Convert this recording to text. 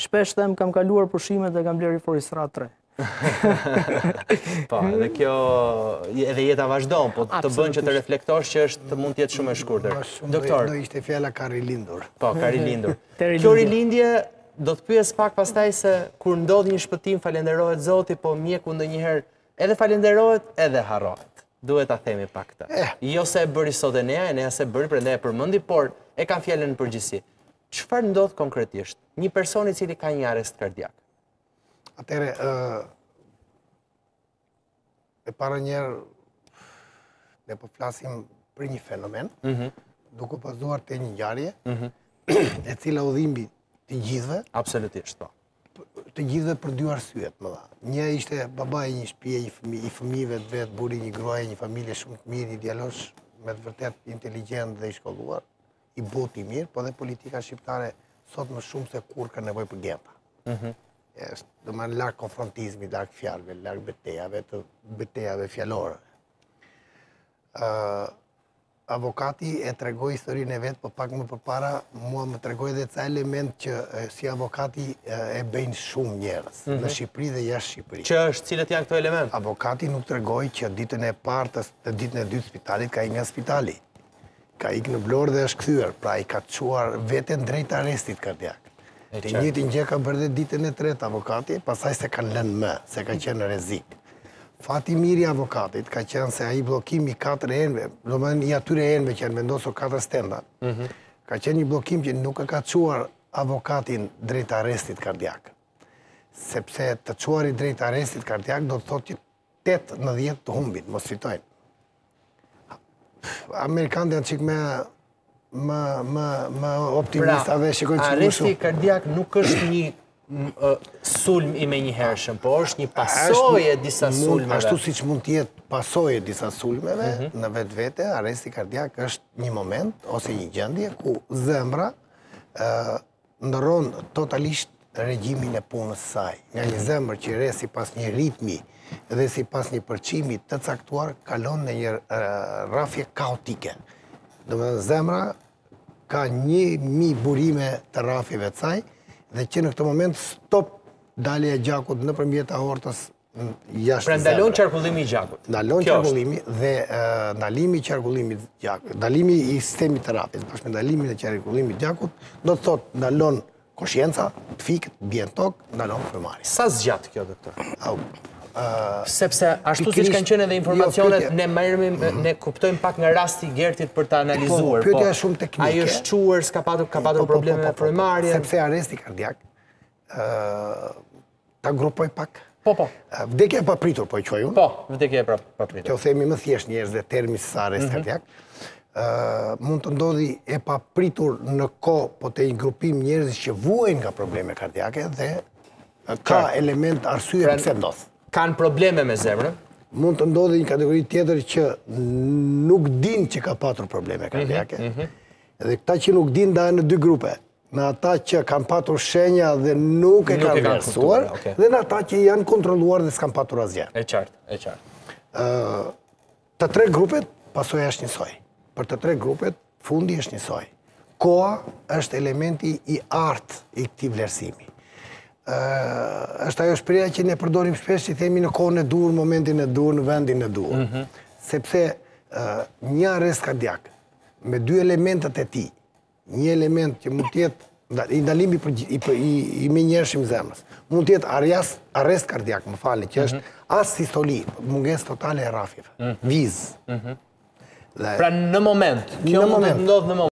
Shpesh them kam kaluar pushimet dhe kam blerë Euforistra tre. Po, edhe kjo, edhe jeta vazhdon, po të bën që të reflektosh që është të mund të jetë shumë e shkurtër. Doktor. Do ishte fjala ka rilindur. Po, ka rilindur. Kjo rilindje do të pyes pak pastaj se kur ndodh një shpëtim falenderohet Zoti, po mjeku ndonjëherë edhe falenderohet edhe harrohet. Duhet ta themi pak këtë. Eh. Jo se e bëri sot Enea, Enea s'e bëri, prandaj e përmendi, por e ka fjalën në përgjithësi. Çfarë ndodh konkretisht? Një person i cili ka një arrest kardiak. Atëherë, e para njëherë, ne po flasim për një fenomen, mhm. duke u bazuar te një ngjarje, mhm. e cila u dhimbi të gjithve. Absolutisht, po. Të gjithve për dy arsye të mëdha. Një ishte babai i një shpie, i fëmijve të vet, burri i një gruaje, një familje shumë të mirë, një djalosh, me të vërtetë inteligjent dhe i shkolluar. i butë, i mirë, po dhe politika shqiptare sot më shumë se kurrë ka nevojë për gjë të. Mhm. Është, domethënë larg konfrontizmit, larg fjalëve, larg betejave, të betejave fjalore. Avokati e tregoi historinë e vet, për po pak më përpara, mua më tregoi dhe ca elemente që si avokati e bëjnë shumë njerëz, mhm. në Shqipëri dhe jashtë Shqipëri. Që është cilët janë këto elemente? Avokati nuk tregoi që ditën e parë, ditën e dytë të spitalit, ka ik nga spitali Ka ik në Vlorë dhe është kthyer, pra ai ka çuar veten drejt arrestit kardiak. Të njëjtën gjë ka bërë dhe ditën e tretë avokati, pastaj s'e kanë lënë më, se ka qenë në rrezik. Fati i mirë i avokatit ka qenë se ai bllokim i katër enëve, domethënë i atyre enëve që janë vendosur katër stenta, mhm. ka qenë një bllokim që nuk e ka çuar avokatin drejt arrestit kardiak. Sepse të çuarit drejt arrestit kardiak do të thotë që 8 në 10 të humbin, mos fitojnë. Amerikanët janë çikë me më, më, më optimista pra, dhe shikoj që arresti kardiak nuk është një sulm i menjëhershëm, po është një pasojë e disa sulmeve. Ashtu siç mund të jetë pasojë e disa sulmeve, mhm. në vetvete, arresti kardiak është një moment, ose një gjendje, ku zemra ndërron totalisht regjimin e punës së saj. Nga një zemër që rreh sipas një ritmi dhe sipas një përçimi të caktuar, kalon në një rrahje kaotike. Domethënë zemra ka një mijë burime të rrahjeve të saj dhe që në këtë moment stop dalja e gjakut nëpërmjet aortës jashtë pra ndalon qarkullimi i gjakut. Ndalon qarkullimi dhe ndalimi i qarkullimit gjakut, ndalimi i sistemit të rrahjes, bashkë me ndalimin e qarkullimit gjakut, do të thotë ndalon koshienca, të fikët, bien tokë, ndalon frymëmarrja. Sa zgjat kjo, doktor? Au, sepse ashtu si kanë qenë edhe jo, informacionet, ne marrim, mhm. Ne kuptojmë pak nga rasti Gertit për të analizuar. Po, pyetja po. shumë teknike. Ajo është çuar, s'ka patur, ka patur po, po, probleme me frymëmarrjen. Sepse arresti kardiak, Ta grupoj pak? Po, po. Vdekja e papritur, po e quaj unë? Po, vdekja e papritur. Kjo t'jetë më thjesht njerëzve termi sesa arrest mhm. kardiak. Mund të ndodhë e papritur në kohë, po te një grupim njerëzish që vuajnë nga probleme kardiake dhe ka element arsye pra, përse ndodh. Kanë probleme me zemrën? Mund të ndodhë një kategori tjetër që nuk dinë që ka patur probleme mhm, kardiake. Mhm. Dhe këta që nuk dinë ndahen në dy grupe. në ata që kanë patur shenja dhe nuk e kanë vlerësuar, dhe në ata që janë kontrolluar dhe s'kanë patur asgjë. E qartë, e qartë. Të tre grupet, pasoja është njësoj. Për të tre grupet, fundi është njësoj. Koha është elementi i artë i këtij vlerësimi. Është ajo shprehja që ne përdorim shpesh që themi në kohën e duhur, momentin e duhur, në vendin e duhur. Mhm. Sepse një arrest kardiak, me dy elementet e tij, një element që mund të jetë i ndalimi për i për i i menjëhershëm i zemrës. Mund të jetë arrest arrest kardiak, më falni, që është mhm. asistoli, mungesë totale e rrahjeve. Mhm. Vizë. Mhm. Pra në moment, kjo mund të ndodhë në moment.